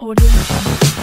Audio